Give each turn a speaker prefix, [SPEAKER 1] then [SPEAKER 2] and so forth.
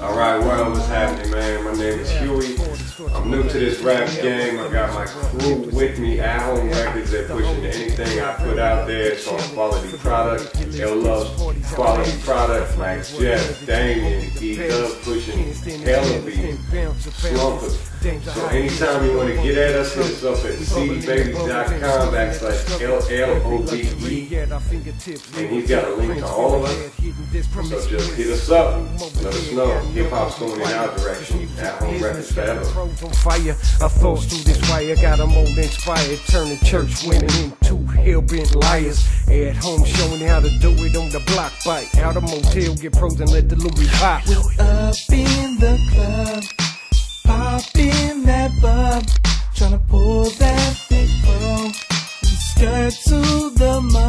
[SPEAKER 1] Alright, what was happening, man? My name is Huey. I'm new to this rap game. I got my crew with me at home records. They're pushing anything I put out there. It's on quality product. L Love quality product. Mac Jeff, Damien, E Dubb pushing hella beat. Slumpers. So anytime you want to get at us, hit us up at cdbaby.com backslash L-L-O-V-E. And he's got a link to all of us. So just hit us up. Let us know. Hip hop's going in our direction. At home records forever.
[SPEAKER 2] Fire, I thought through this wire, got them all inspired, turning church women into hell-bent liars. At home showing how to do it on the block bike. Out of motel, get pros and let the Louis pop.
[SPEAKER 3] Up tryna pull that big bro, skirt to the mall.